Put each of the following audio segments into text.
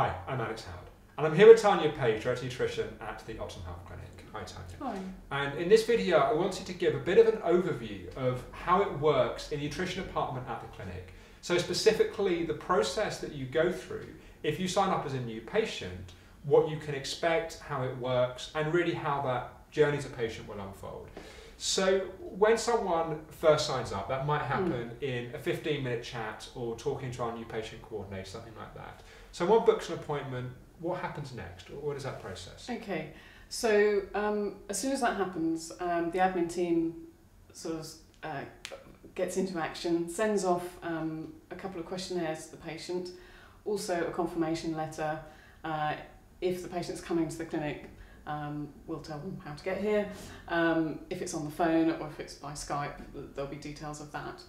Hi, I'm Alex Howard, and I'm here with Tanya Page, Director Nutrition at the Optimum Health Clinic. Hi, Tanya. Hi. And in this video, I wanted to give a bit of an overview of how it works in the nutrition department at the clinic. So specifically, the process that you go through if you sign up as a new patient, what you can expect, how it works, and really how that journey to patient will unfold. So when someone first signs up, that might happen mm. in a 15 minute chat or talking to our new patient coordinator, something like that. So one books an appointment, what happens next? What is that process? Okay, so um, as soon as that happens, um, the admin team sort of uh, gets into action, sends off um, a couple of questionnaires to the patient, also a confirmation letter. Uh, if the patient's coming to the clinic, um, we'll tell them how to get here. Um, if it's on the phone or if it's by Skype, there'll be details of that.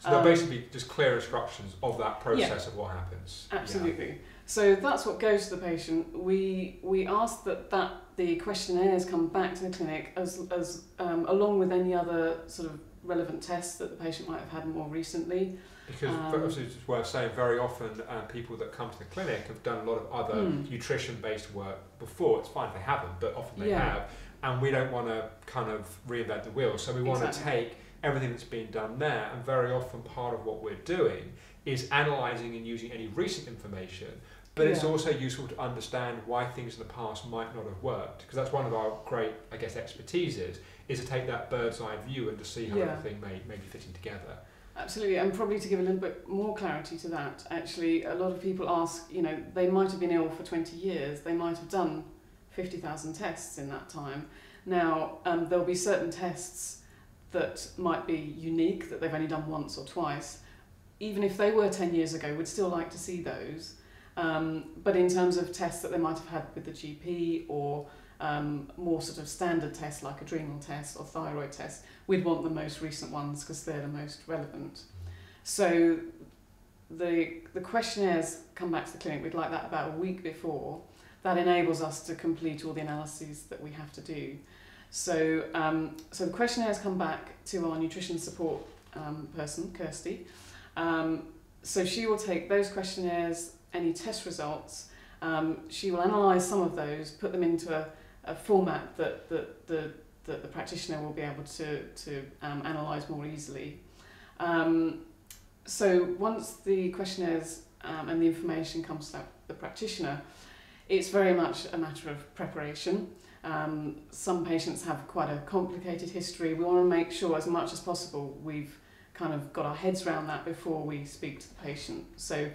So they'll um, basically just clear instructions of that process yeah, of what happens. Absolutely. Yeah. So that's what goes to the patient. We we ask that, that the questionnaires come back to the clinic as, as um, along with any other sort of relevant tests that the patient might have had more recently. Because um, obviously it's worth saying very often uh, people that come to the clinic have done a lot of other mm. nutrition based work before. It's fine if they haven't, but often they yeah. have. And we don't want to kind of reinvent the wheel. So we want exactly. to take everything that's been done there, and very often part of what we're doing is analysing and using any recent information. But yeah. it's also useful to understand why things in the past might not have worked, because that's one of our great, I guess, expertises is to take that bird's eye view and to see how yeah. everything may, may be fitting together. Absolutely, and probably to give a little bit more clarity to that, actually, a lot of people ask, you know, they might have been ill for 20 years, they might have done 50,000 tests in that time. Now, um, there'll be certain tests that might be unique, that they've only done once or twice. Even if they were 10 years ago, we'd still like to see those. Um, but in terms of tests that they might have had with the GP or um, more sort of standard tests like adrenal tests or thyroid tests, we'd want the most recent ones because they're the most relevant. So the, the questionnaires come back to the clinic, we'd like that about a week before. That enables us to complete all the analyses that we have to do. So, um, so the questionnaires come back to our nutrition support um, person, Kirsty. Um, so she will take those questionnaires, any test results, um, she will analyse some of those, put them into a, a format that, that, the, that the practitioner will be able to, to um, analyse more easily. Um, so once the questionnaires and the information comes to the practitioner, it's very much a matter of preparation. Um, some patients have quite a complicated history. We want to make sure as much as possible we've kind of got our heads around that before we speak to the patient. So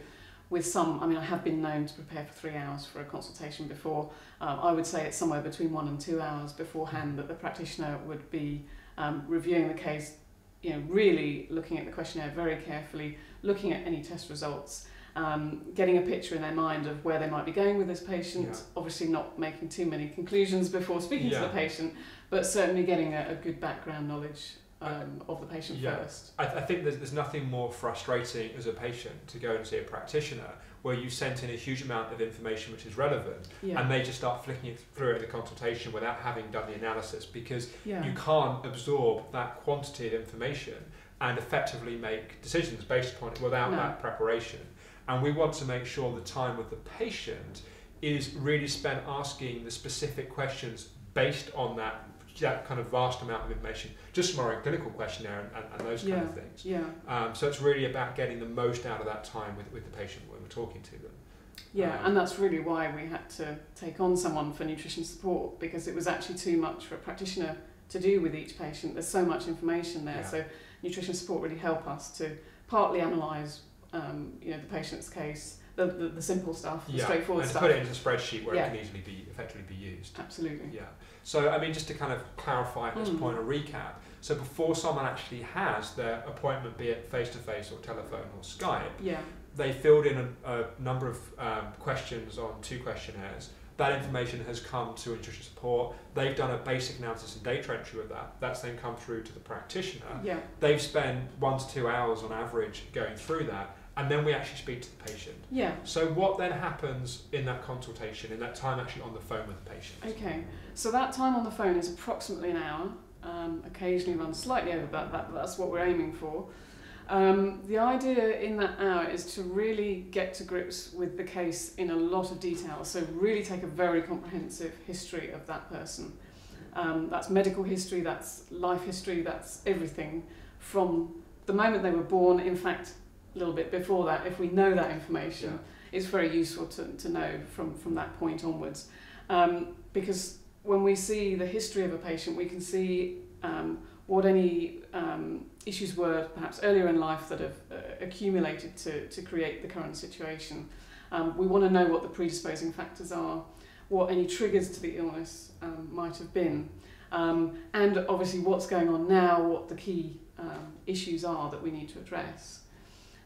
with some, I mean, I have been known to prepare for three hours for a consultation before. Um, I would say it's somewhere between one and two hours beforehand that the practitioner would be um, reviewing the case, you know, really looking at the questionnaire very carefully, looking at any test results, um, getting a picture in their mind of where they might be going with this patient, yeah. obviously not making too many conclusions before speaking yeah. to the patient, but certainly getting a, a good background knowledge um, of the patient yeah. first. I, th- I think there's, there's nothing more frustrating as a patient to go and see a practitioner where you sent in a huge amount of information which is relevant yeah. and they just start flicking it through in the consultation without having done the analysis because yeah. you can't absorb that quantity of information and effectively make decisions based upon it without no. that preparation. And we want to make sure the time with the patient is really spent asking the specific questions based on that that kind of vast amount of information just from our clinical questionnaire and, and, and those yeah, kind of things. Yeah. Um, so it's really about getting the most out of that time with, with the patient when we're talking to them. Yeah, um, and that's really why we had to take on someone for nutrition support because it was actually too much for a practitioner to do with each patient. There's so much information there, yeah. so nutrition support really helped us to partly analyse, um, you know, the patient's case, the, the, the simple stuff, the yeah. straightforward and stuff. put it into a spreadsheet where yeah. it can easily be effectively be used. Absolutely. Yeah. So I mean, just to kind of clarify at this mm. point, a recap. So before someone actually has their appointment, be it face to face or telephone or Skype, yeah. they filled in a, a number of um, questions on two questionnaires. That information has come to nutrition support. They've done a basic analysis and data entry with that. That's then come through to the practitioner. Yeah. They've spent one to two hours on average going through that and then we actually speak to the patient. Yeah. So what then happens in that consultation, in that time actually on the phone with the patient? Okay, so that time on the phone is approximately an hour. Um, occasionally runs slightly over that, that, that's what we're aiming for. Um, the idea in that hour is to really get to grips with the case in a lot of detail. So really take a very comprehensive history of that person. Um, that's medical history, that's life history, that's everything from the moment they were born. In fact, little bit before that, if we know that information, yeah. it's very useful to, to know from, from that point onwards. Um, because when we see the history of a patient, we can see um, what any um, issues were perhaps earlier in life that have uh, accumulated to, to create the current situation. Um, we want to know what the predisposing factors are, what any triggers to the illness um, might have been, um, and obviously what's going on now, what the key um, issues are that we need to address.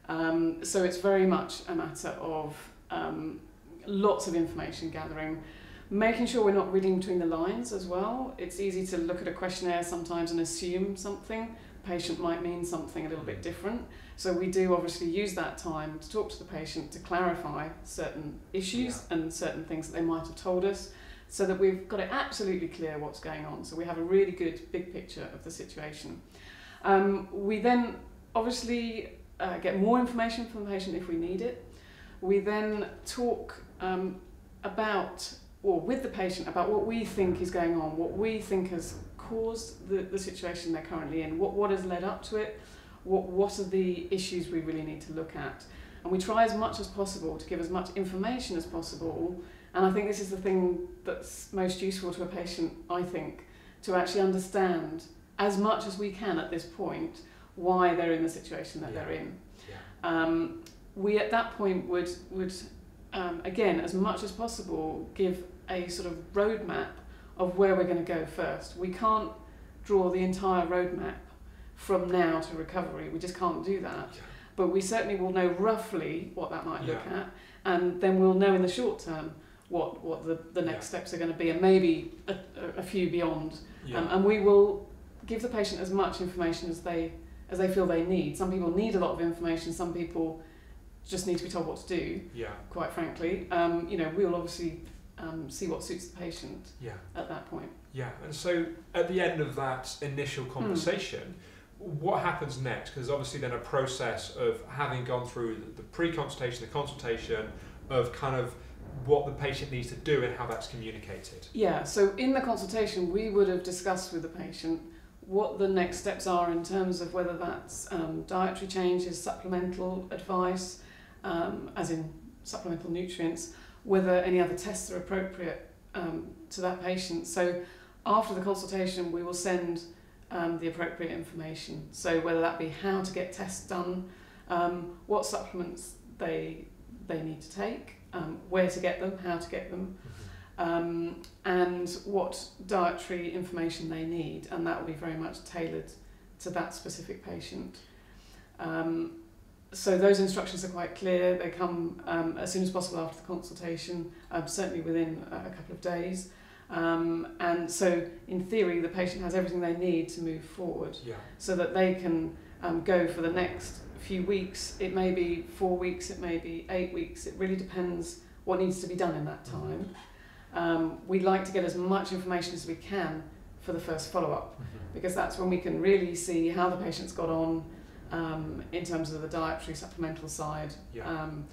Um, so it's very much a matter of um, lots of information gathering, making sure we're not reading between the lines as well. It's easy to look at a questionnaire sometimes and assume something. Patient might mean something a little bit different. So we do obviously use that time to talk to the patient to clarify certain issues yeah. and certain things that they might have told us so that we've got it absolutely clear what's going on. So we have a really good big picture of the situation. Um, we then obviously uh, get more information from the patient if we need it. We then talk um, about, or with the patient, about what we think is going on, what we think has caused the, the situation they're currently in, what, what has led up to it, what, what are the issues we really need to look at. And we try as much as possible to give as much information as possible. And I think this is the thing that's most useful to a patient, I think, to actually understand as much as we can at this point why they're in the situation that yeah. they're in. Yeah. Um, we at that point would would um, again as much as possible give a sort of roadmap of where we're going to go first. We can't draw the entire roadmap from now to recovery. We just can't do that. Yeah. But we certainly will know roughly what that might look at, and then we'll know in the short term what what the, the next steps are going to be, and maybe a, a, few beyond. Um, and we will give the patient as much information as they as they feel they need. Some people need a lot of information. Some people just need to be told what to do. Yeah. Quite frankly, um, you know, we will obviously um, see what suits the patient. Yeah. At that point. Yeah, and so at the end of that initial hmm. conversation. Mm. What happens next? Because obviously, then a process of having gone through the pre-consultation, the consultation, of kind of what the patient needs to do and how that's communicated. Yeah, so in the consultation, we would have discussed with the patient what the next steps are in terms of whether that's um, dietary changes, supplemental advice, um, as in supplemental nutrients, whether any other tests are appropriate um, to that patient. So after the consultation, we will send um, the appropriate information. So whether that be how to get tests done, um, what supplements they they need to take, um, where to get them, how to get them. Um, and what dietary information they need, and that will be very much tailored to that specific patient. Um, so those instructions are quite clear. They come um, as soon as possible after the consultation, um, certainly within a, couple of days. Um, and so, in theory, the patient has everything they need to move forward, yeah. so that they can um, go for the next few weeks. It may be four weeks, it may be eight weeks. It really depends what needs to be done in that mm-hmm. time. Um, we like to get as much information as we can for the first follow-up mm-hmm. because that's when we can really see how the patient's got on um, in terms of the dietary supplemental side. Yeah. Um,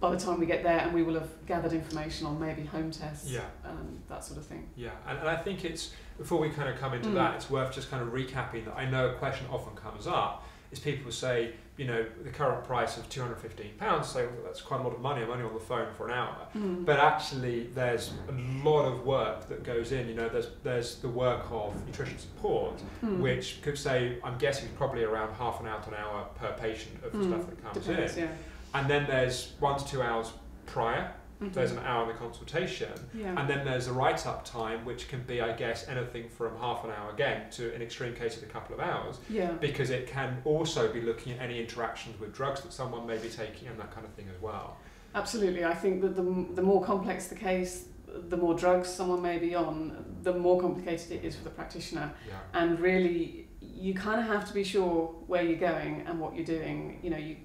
by the time we get there, and we will have gathered information on maybe home tests, yeah. um, that sort of thing. Yeah, and, and I think it's before we kind of come into mm. that, it's worth just kind of recapping that I know a question often comes up is people say, you know, the current price of £215, so that's quite a lot of money, I'm only on the phone for an hour. Mm. But actually, there's a lot of work that goes in, you know, there's, there's the work of nutrition support, mm. which could say, I'm guessing probably around half an hour to an hour per patient of the mm. stuff that comes Depends, in. Yeah. And then there's one to two hours prior Mm-hmm. There's an hour in the consultation, yeah. and then there's a write-up time, which can be, I guess, anything from half an hour again to, an extreme case of a couple of hours. Yeah. Because it can also be looking at any interactions with drugs that someone may be taking and that kind of thing as well. Absolutely, I think that the the more complex the case, the more drugs someone may be on, the more complicated it is for the practitioner. Yeah. And really, you kind of have to be sure where you're going and what you're doing. You know, you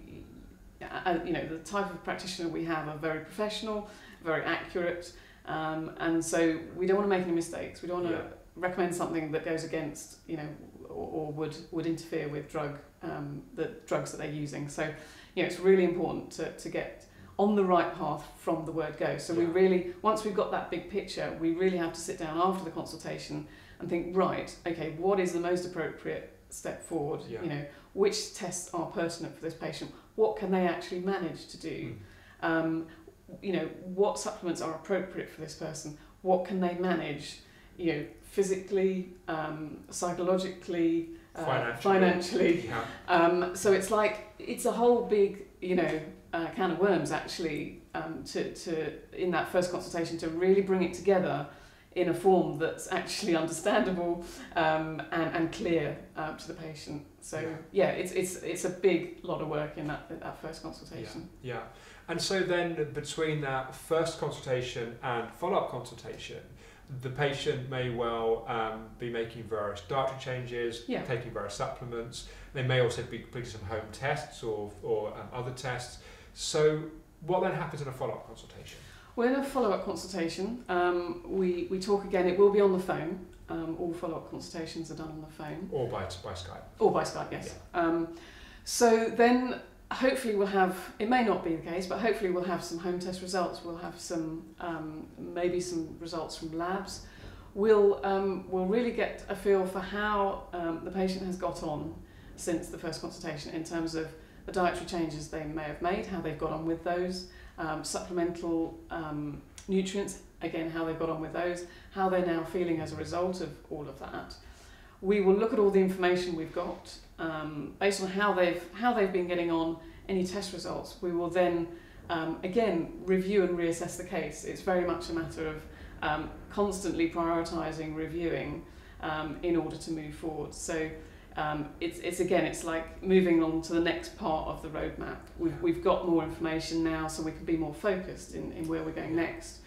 uh, you know, the type of practitioner we have are very professional, very accurate, um, and so we don't want to make any mistakes. We don't want to yeah. recommend something that goes against, you know, or, or would would interfere with drug um, the drugs that they're using. So, you know, it's really important to, to get on the right path from the word go. So we really, once we've got that big picture, we really have to sit down after the consultation and think, right, okay, what is the most appropriate step forward? Yeah. You know, which tests are pertinent for this patient? What can they actually manage to do? Mm. Um, you know, what supplements are appropriate for this person? What can they manage? You know, physically, um, psychologically, uh, Financially. financially. Yeah. Um, so it's like it's a whole big, you know, uh, can of worms actually um, to, to in that first consultation to really bring it together in a form that's actually understandable um, and, and clear uh, to the patient. So Yeah. yeah, it's it's it's a big lot of work in that that first consultation. Yeah. And so then between that first consultation and follow-up consultation, the patient may well um, be making various dietary changes, Yeah. taking various supplements. They may also be completing some home tests or, or um, other tests. So what then happens in a follow-up consultation? Well, in a follow-up consultation, um, we we talk again. It will be on the phone. Um, all follow-up consultations are done on the phone. Or by, by Skype? Or by Skype, yes. Um, so then hopefully we'll have, it may not be the case, but hopefully we'll have some home test results, we'll have some, um, maybe some results from labs. We'll, um, we'll really get a feel for how um, the patient has got on since the first consultation in terms of the dietary changes they may have made, how they've got on with those, um, supplemental um, nutrients, again, how they've got on with those, how they're now feeling as a result of all of that. We will look at all the information we've got um, based on how they've how they've been getting on, any test results. We will then um, again review and reassess the case. It's very much a matter of um, constantly prioritising, reviewing um, in order to move forward. So um, it's it's again it's like moving on to the next part of the roadmap. We've we've got more information now, so we can be more focused in, in where we're going next.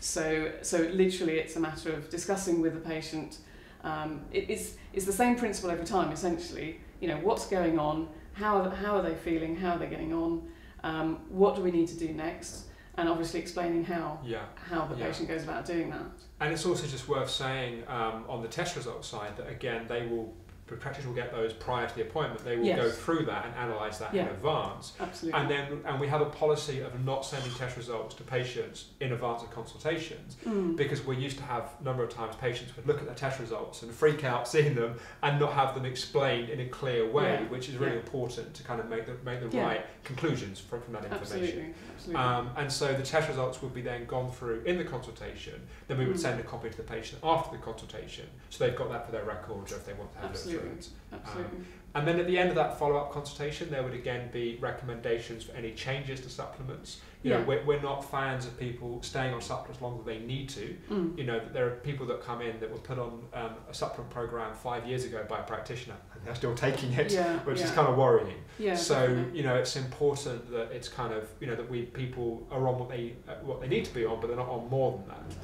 So so literally it's a matter of discussing with the patient. Um, it is it's the same principle every time essentially. You know what's going on, how how are they feeling, how are they getting on, um, what do we need to do next, and obviously explaining how Yeah. how the Yeah. patient goes about doing that. And it's also just worth saying um, on the test results side that again they will the practitioner will get those prior to the appointment. They will Yes. go through that and analyse that in advance. Absolutely. And then and we have a policy of not sending test results to patients in advance of consultations Mm. because we used to have a number of times patients would look at their test results and freak out seeing them and not have them explained in a clear way, Yeah. which is really Yeah. important to kind of make the make the Yeah. right conclusions from, from that information. Absolutely. Absolutely. Um, and so the test results would be then gone through in the consultation. Then we would Mm. send a copy to the patient after the consultation, so they've got that for their records or if they want to have a look Absolutely. through it. Absolutely. And then at the end of that follow-up consultation, there would again be recommendations for any changes to supplements. You know, we're, we're not fans of people staying on supplements longer than they need to. Mm. You know, there are people that come in that were put on um, a supplement program five years ago by a practitioner, and they're still taking it, yeah. which yeah. is kind of worrying. yeah. so definitely. you know, it's important that it's kind of you know that we people are on what they uh, what they need to be on, but they're not on more than that.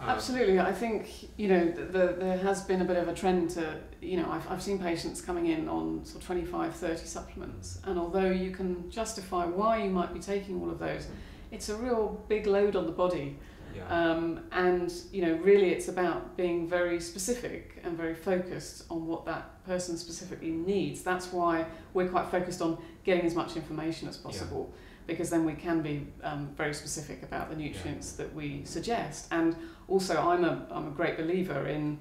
Um, Absolutely. I think, you know, the, the, there has been a bit of a trend to, you know, I've, I've seen patients coming in on sort of 25, 30 supplements. And although you can justify why you might be taking all of those, it's a real big load on the body. Yeah. Um, and, you know, really it's about being very specific and very focused on what that person specifically needs. That's why we're quite focused on getting as much information as possible. Because then we can be um, very specific about the nutrients that we suggest, and also I'm a, I'm a great believer in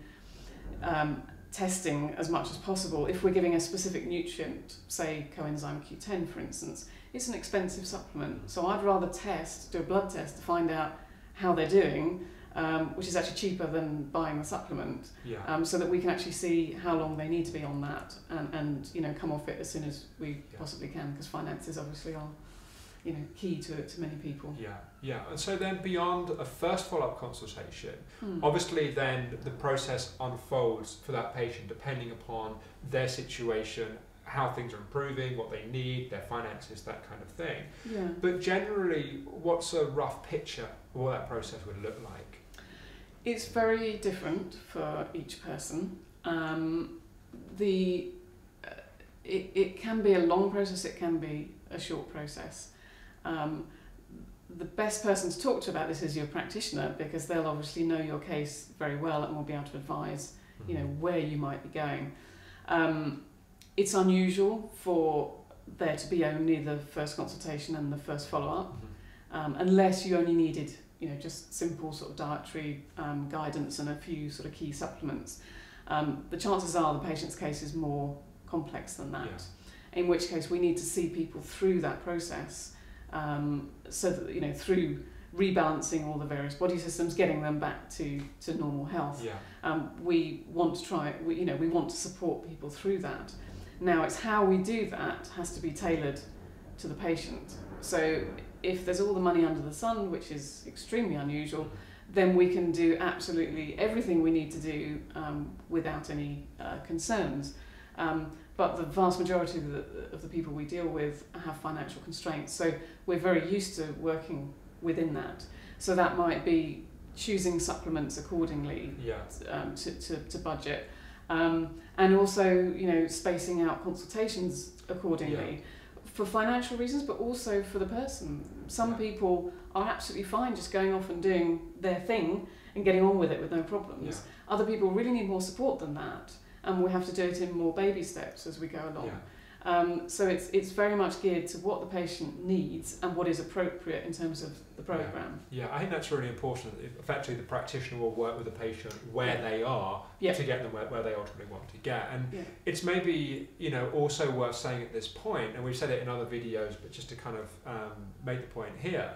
um, testing as much as possible. If we're giving a specific nutrient, say coenzyme Q10 for instance, it's an expensive supplement. So I'd rather test, do a blood test to find out how they're doing, um, which is actually cheaper than buying the supplement, yeah. um, so that we can actually see how long they need to be on that and, and you know come off it as soon as we Yeah. possibly can because finances obviously are you know key to, to many people. Yeah, yeah. And so then beyond a first follow-up consultation, Hmm. obviously then the process unfolds for that patient depending upon their situation, how things are improving, what they need, their finances, that kind of thing. Yeah. But generally, what's a rough picture of what that process would look like? It's very different for each person. Um, the uh, it, it can be a long process. It can be a short process. Um, the best person to talk to about this is your practitioner because they'll obviously know your case very well and will be able to advise you know where you might be going. Um, it's unusual for there to be only the first consultation and the first follow-up, Mm-hmm. um, unless you only needed, you know, just simple sort of dietary um, guidance and a few sort of key supplements. Um, the chances are the patient's case is more complex than that. Yeah. In which case, we need to see people through that process, um, so that you know through rebalancing all the various body systems, getting them back to, to normal health. Yeah. Um, we want to try, we, you know, we want to support people through that. Now, it's how we do that has to be tailored to the patient. So, if there's all the money under the sun, which is extremely unusual, then we can do absolutely everything we need to do um, without any uh, concerns. Um, but the vast majority of the, of the people we deal with have financial constraints, so we're very used to working within that. So that might be choosing supplements accordingly Yeah. um, to, to, to budget. Um, and also, you know, spacing out consultations accordingly for financial reasons, but also for the person. Some Yeah. people are absolutely fine just going off and doing their thing and getting on with it with no problems. Yeah. Other people really need more support than that, and we have to do it in more baby steps as we go along. Yeah. Um, so it's it's very much geared to what the patient needs and what is appropriate in terms of the program. Yeah, I think that's really important. Effectively, the practitioner will work with the patient where Yeah. they are Yeah. to get them where, where they ultimately want to get. And Yeah. it's maybe you know also worth saying at this point, and we've said it in other videos, but just to kind of um, make the point here,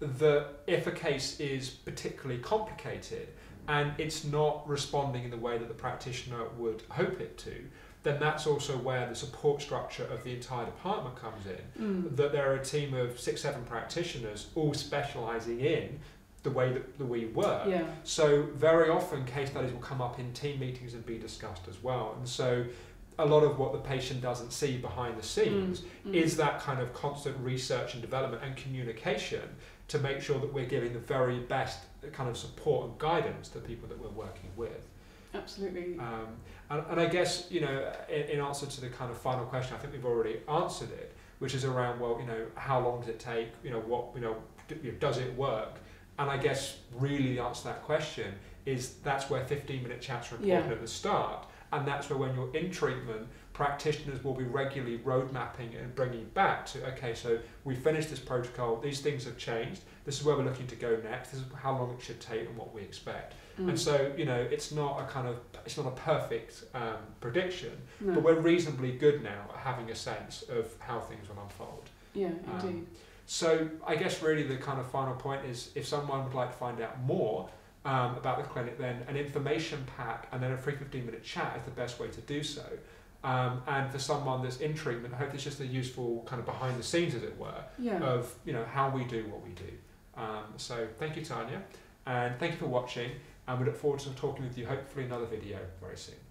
that if a case is particularly complicated and it's not responding in the way that the practitioner would hope it to, then that's also where the support structure of the entire department comes in Mm. that there are a team of six, seven practitioners all specialising in the way that, that we work. Yeah. So very often case studies will come up in team meetings and be discussed as well. And so a lot of what the patient doesn't see behind the scenes Mm. is that kind of constant research and development and communication to make sure that we're giving the very best kind of support and guidance to the people that we're working with. Absolutely. Um, and, and I guess, you know, in, in answer to the kind of final question, I think we've already answered it, which is around, well, you know, how long does it take? You know, what, you know, d- you know, does it work? And I guess really the answer to that question is that's where 15 minute chats are important Yeah. at the start. And that's where when you're in treatment, practitioners will be regularly road mapping and bringing back to, okay, so we finished this protocol, these things have changed, this is where we're looking to go next, this is how long it should take and what we expect. Mm. And so, you know, it's not a kind of, it's not a perfect um, prediction, no. but we're reasonably good now at having a sense of how things will unfold. yeah, um, indeed. So I guess really the kind of final point is if someone would like to find out more um, about the clinic, then an information pack and then a free 15 minute chat is the best way to do so. Um, and for someone that's in treatment, I hope it's just a useful kind of behind the scenes, as it were, yeah. of you know how we do what we do. Um, so thank you, Tanya, and thank you for watching. And we look forward to talking with you hopefully in another video very soon.